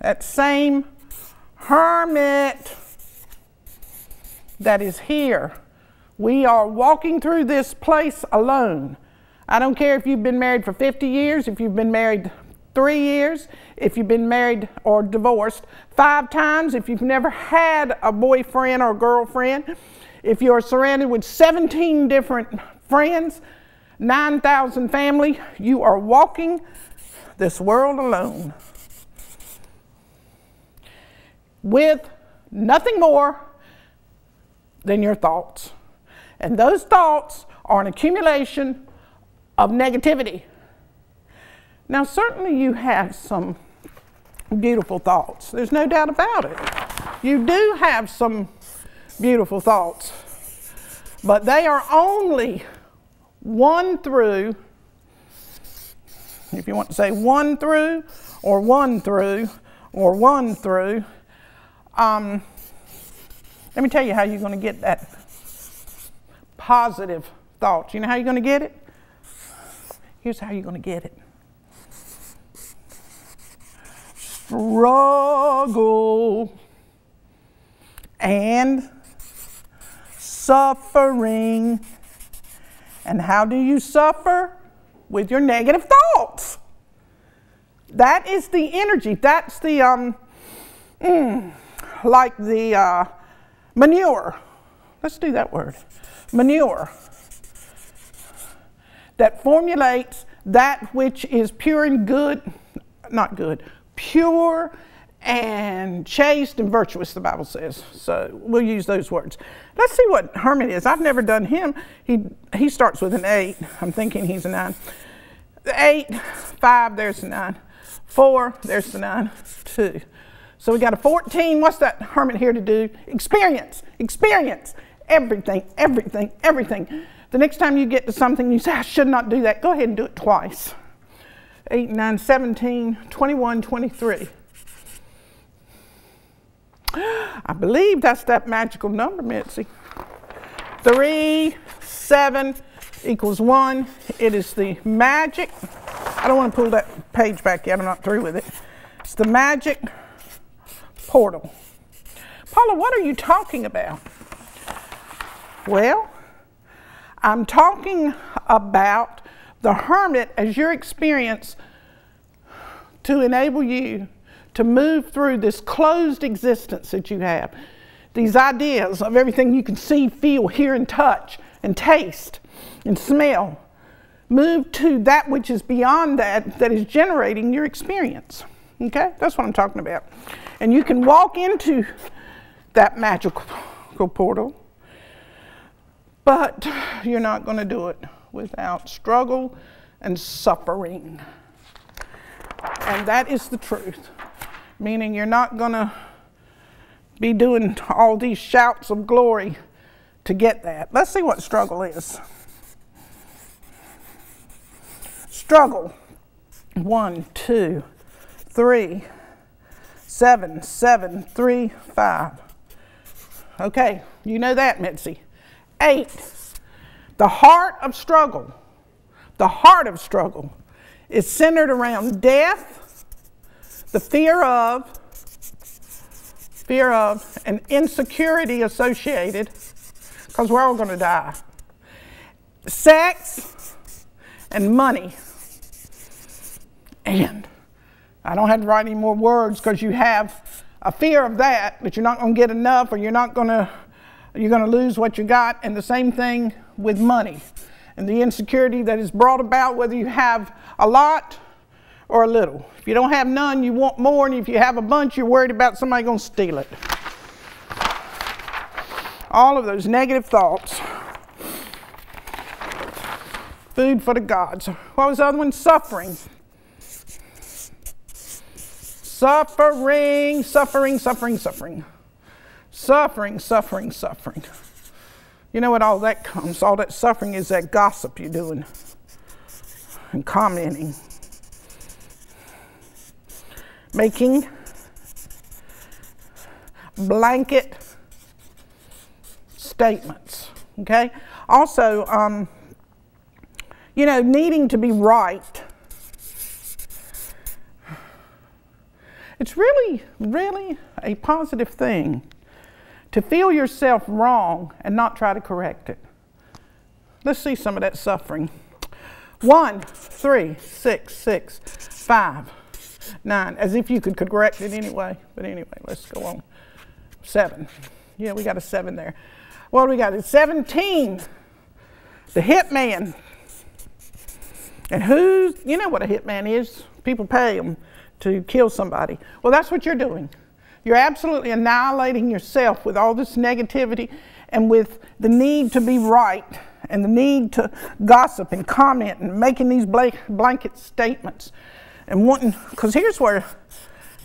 That same hermit that is here. We are walking through this place alone. I don't care if you've been married for 50 years, if you've been married three years, if you've been married or divorced five times, if you've never had a boyfriend or girlfriend, if you're surrounded with 17 different friends, 9,000 family, you are walking this world alone with nothing more than your thoughts. And those thoughts are an accumulation of negativity. Now, certainly you have some beautiful thoughts. There's no doubt about it. You do have some beautiful thoughts, but they are only one through, if you want to say one through, or one through, or one through. Um, let me tell you how you're going to get that positive thoughts. You know how you're going to get it? Here's how you're going to get it. Struggle and suffering. And how do you suffer? With your negative thoughts. That is the energy. That's the, um, mm, like the uh, manure. Let's do that word. Manure. That formulates that which is pure and good, not good, pure and chaste and virtuous, the Bible says. So we'll use those words. Let's see what hermit is. I've never done him. He, he starts with an eight. I'm thinking he's a nine. Eight, five, there's a nine. Four, there's the nine. Two. So we got a 14. What's that hermit here to do? Experience, experience, everything, everything, everything. The next time you get to something you say, I should not do that, go ahead and do it twice. 8, 9, 17, 21, 23. I believe that's that magical number, Mitzi. 3, 7 equals 1. It is the magic. I don't want to pull that page back yet. I'm not through with it. It's the magic portal. Paula, what are you talking about? Well, I'm talking about the hermit as your experience to enable you to move through this closed existence that you have. These ideas of everything you can see, feel, hear, and touch, and taste, and smell. Move to that which is beyond that, that is generating your experience. Okay? That's what I'm talking about. And you can walk into that magical portal, but you're not going to do it without struggle and suffering. And that is the truth, meaning you're not going to be doing all these shouts of glory to get that. Let's see what struggle is. Struggle. One, two, three, seven, seven, three, five. Okay, you know that, Mitzi. Eight, the heart of struggle, the heart of struggle is centered around death, the fear of, fear of, and insecurity associated, because we're all going to die. Sex and money. And I don't have to write any more words because you have a fear of that, that you're not going to get enough or you're not going to, you're going to lose what you got. And the same thing with money and the insecurity that is brought about whether you have a lot or a little. If you don't have none, you want more. And if you have a bunch, you're worried about somebody going to steal it. All of those negative thoughts. Food for the gods. What was the other one? Suffering. Suffering, suffering, suffering, suffering. Suffering, suffering, suffering. You know what all that comes? All that suffering is that gossip you're doing and commenting. Making blanket statements. Okay? Also, um, you know, needing to be right. It's really, really a positive thing to feel yourself wrong and not try to correct it. Let's see some of that suffering. One, three, six, six, five, nine, as if you could correct it anyway. But anyway, let's go on. Seven. Yeah, we got a seven there. What do we got? It's 17. The hitman. And who's, you know what a hitman is? People pay them to kill somebody. Well, that's what you're doing. You're absolutely annihilating yourself with all this negativity and with the need to be right and the need to gossip and comment and making these blanket statements and wanting, because here's where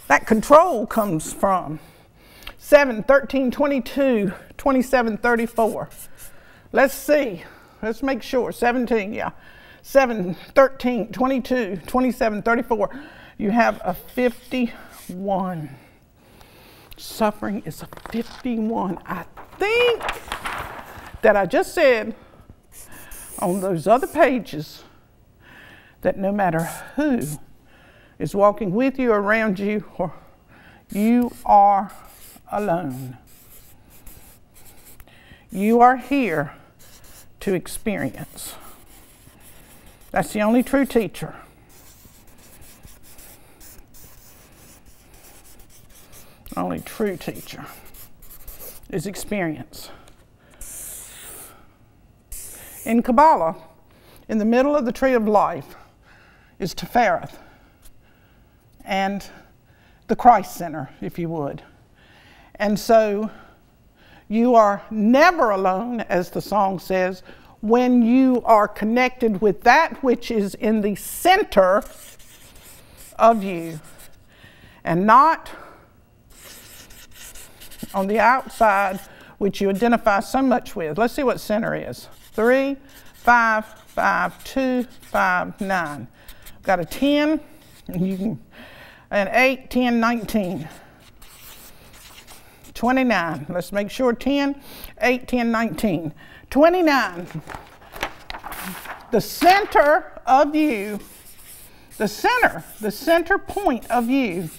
that control comes from 7, 13, 22, 27, 34. Let's see. Let's make sure. 17, yeah. 7, 13, 22, 27, 34. You have a 51. Suffering is a 51. I think that I just said on those other pages that no matter who is walking with you, around you, or you are alone. You are here to experience. That's the only true teacher. Only true teacher is experience. In Kabbalah, in the middle of the tree of life, is Tifereth and the Christ Center, if you would. And so you are never alone, as the song says, when you are connected with that which is in the center of you and not on the outside, which you identify so much with. Let's see what center is. Three, five, five, two, five, nine. Got a 10, and you can, an 8, 10, 19. 29. Let's make sure 10, 8, 10, 19. 29. The center of you, the center, the center point of you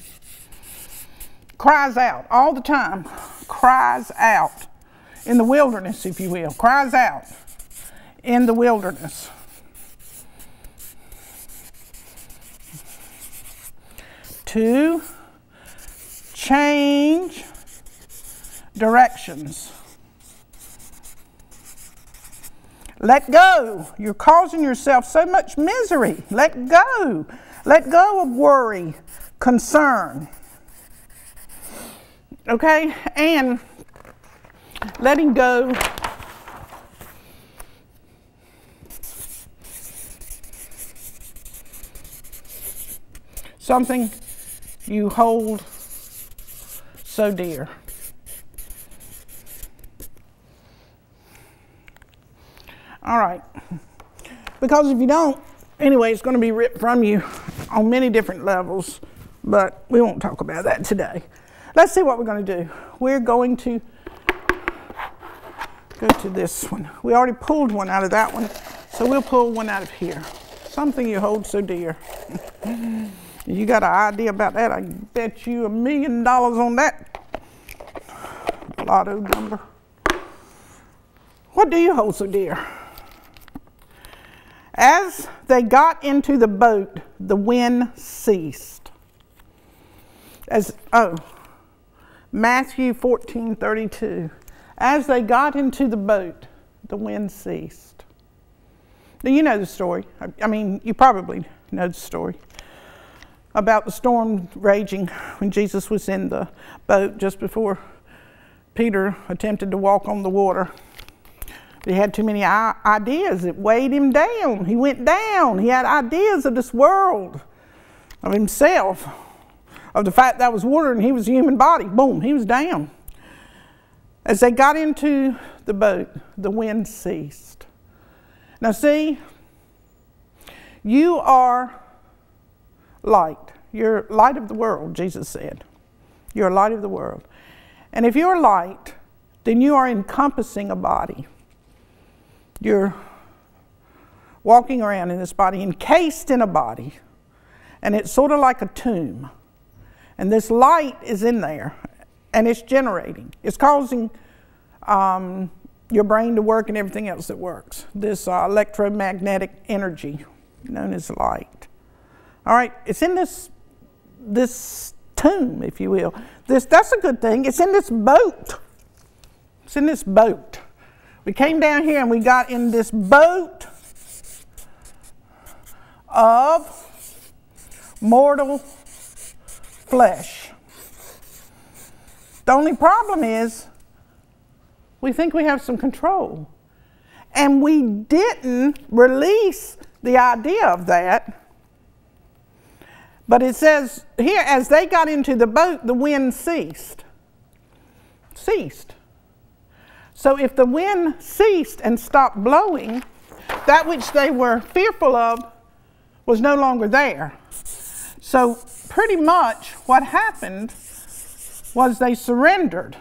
cries out all the time, cries out in the wilderness, if you will, cries out in the wilderness. To change directions. Let go. You're causing yourself so much misery. Let go. Let go of worry, concern. Okay? And letting go something you hold so dear. All right. Because if you don't, anyway, it's going to be ripped from you on many different levels, but we won't talk about that today. Let's see what we're going to do. We're going to go to this one. We already pulled one out of that one, so we'll pull one out of here. Something you hold so dear. you got an idea about that? I bet you a million dollars on that lotto number. What do you hold so dear? As they got into the boat, the wind ceased. As oh, Matthew 14 32. As they got into the boat, the wind ceased. Now, you know the story. I mean, you probably know the story about the storm raging when Jesus was in the boat just before Peter attempted to walk on the water. He had too many ideas. It weighed him down. He went down. He had ideas of this world, of himself, of the fact that was water and he was a human body. Boom, he was down. As they got into the boat, the wind ceased. Now, see, you are light. You're light of the world, Jesus said. You're light of the world. And if you're light, then you are encompassing a body. You're walking around in this body, encased in a body, and it's sort of like a tomb. And this light is in there, and it's generating. It's causing um, your brain to work and everything else that works. This uh, electromagnetic energy known as light. All right, it's in this this tomb, if you will. This that's a good thing. It's in this boat. It's in this boat. We came down here and we got in this boat of mortal flesh. The only problem is we think we have some control. And we didn't release the idea of that. But it says here, as they got into the boat, the wind ceased. Ceased. So if the wind ceased and stopped blowing, that which they were fearful of was no longer there. So pretty much what happened was they surrendered.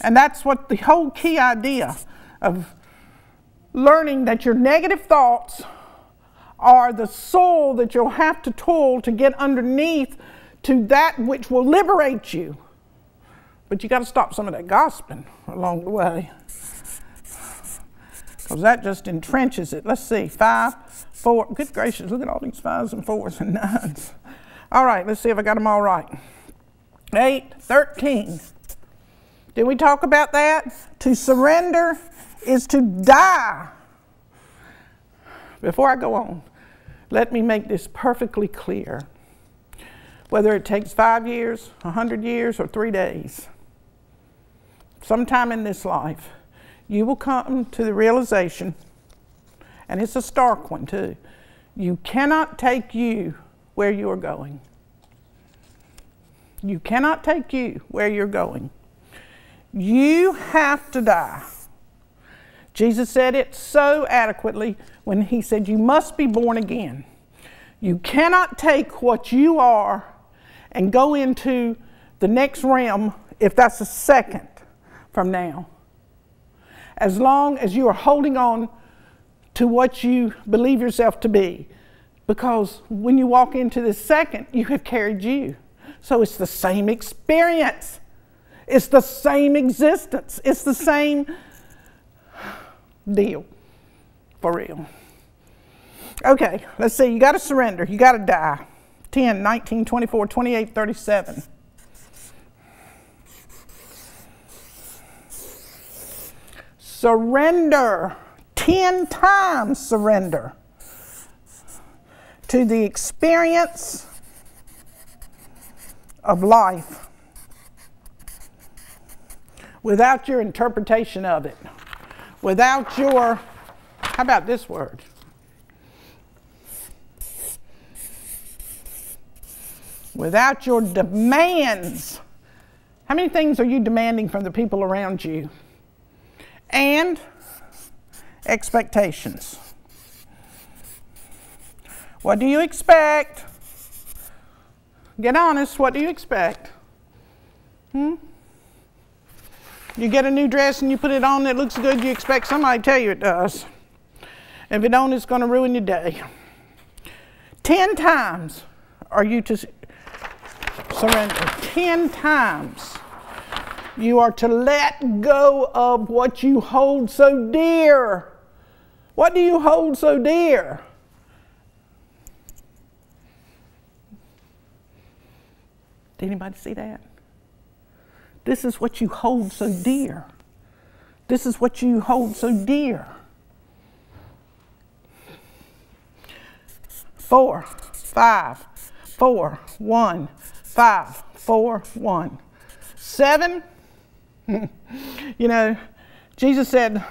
And that's what the whole key idea of learning that your negative thoughts are the soul that you'll have to toil to get underneath to that which will liberate you. But you got to stop some of that gossiping along the way. Because that just entrenches it. Let's see, five, four. Good gracious, look at all these fives and fours and nines. All right, let's see if I got them all right. Eight, 13. Did we talk about that? To surrender is to die. Before I go on, let me make this perfectly clear. Whether it takes five years, a hundred years, or three days, sometime in this life, you will come to the realization, and it's a stark one too, you cannot take you where you are going. You cannot take you where you're going. You have to die. Jesus said it so adequately when he said, You must be born again. You cannot take what you are and go into the next realm if that's a second from now. As long as you are holding on to what you believe yourself to be. Because when you walk into the second, you have carried you. So it's the same experience, it's the same existence, it's the same deal. For real. Okay, let's see. You got to surrender. You got to die. 10, 19, 24, 28, 37. Surrender. 10 times surrender to the experience of life without your interpretation of it, without your, how about this word? Without your demands. How many things are you demanding from the people around you? and expectations. What do you expect? Get honest, what do you expect? Hmm? You get a new dress and you put it on, it looks good, you expect somebody to tell you it does. If it don't, it's going to ruin your day. Ten times are you to surrender. Ten times you are to let go of what you hold so dear. What do you hold so dear? Did anybody see that? This is what you hold so dear. This is what you hold so dear. Four, five, four, one, five, four, one. Seven, you know, Jesus said,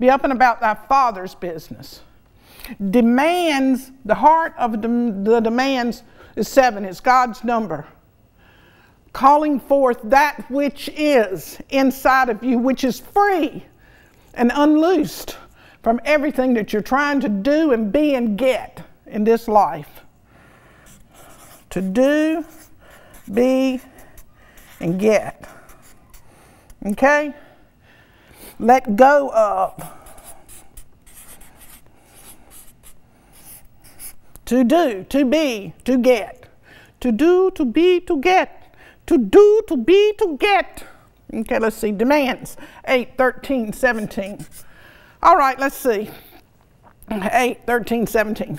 Be up and about thy Father's business. Demands, the heart of the demands is seven, it's God's number. Calling forth that which is inside of you, which is free and unloosed from everything that you're trying to do and be and get in this life. To do, be, and get. Okay? Let go of. To do, to be, to get. To do, to be, to get. To do, to be, to get. Okay, let's see. Demands 8, 13, 17. All right, let's see. 8, 13, 17.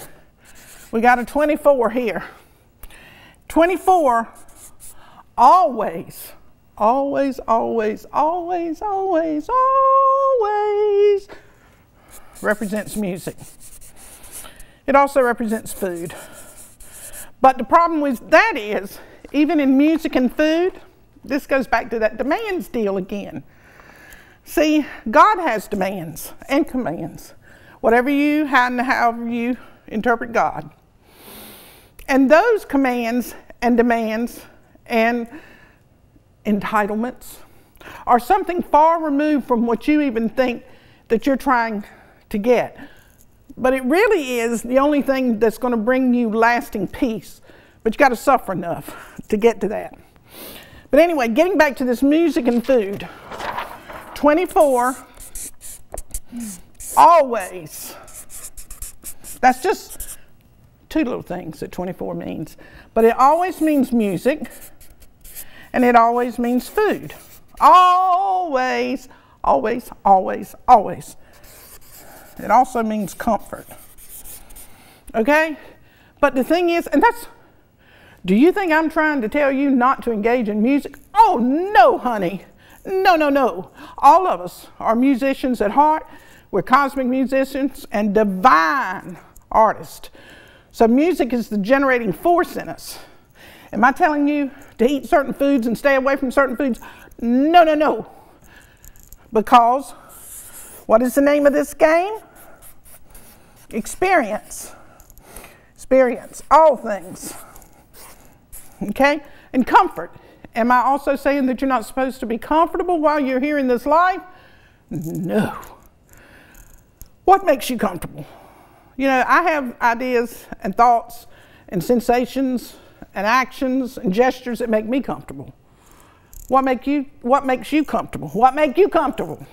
We got a 24 here. 24 always, always, always, always, always, always represents music. It also represents food. But the problem with that is, even in music and food, this goes back to that demands deal again. See, God has demands and commands, whatever you, how and however you interpret God. And those commands and demands and entitlements are something far removed from what you even think that you're trying to get. But it really is the only thing that's going to bring you lasting peace. But you got to suffer enough to get to that. But anyway, getting back to this music and food 24, always. That's just two little things that 24 means. But it always means music and it always means food. Always, always, always, always. It also means comfort. Okay? But the thing is, and that's, do you think I'm trying to tell you not to engage in music? Oh, no, honey. No, no, no. All of us are musicians at heart. We're cosmic musicians and divine artists. So, music is the generating force in us. Am I telling you to eat certain foods and stay away from certain foods? No, no, no. Because what is the name of this game? Experience. Experience. All things. Okay? And comfort. Am I also saying that you're not supposed to be comfortable while you're here in this life? No. What makes you comfortable? You know, I have ideas and thoughts and sensations and actions and gestures that make me comfortable. What make you what makes you comfortable? What make you comfortable?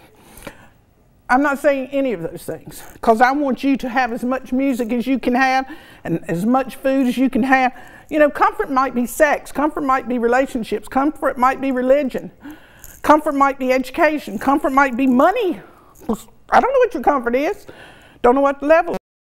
I'm not saying any of those things because I want you to have as much music as you can have and as much food as you can have. You know, comfort might be sex, comfort might be relationships, comfort might be religion, comfort might be education, comfort might be money. I don't know what your comfort is, don't know what level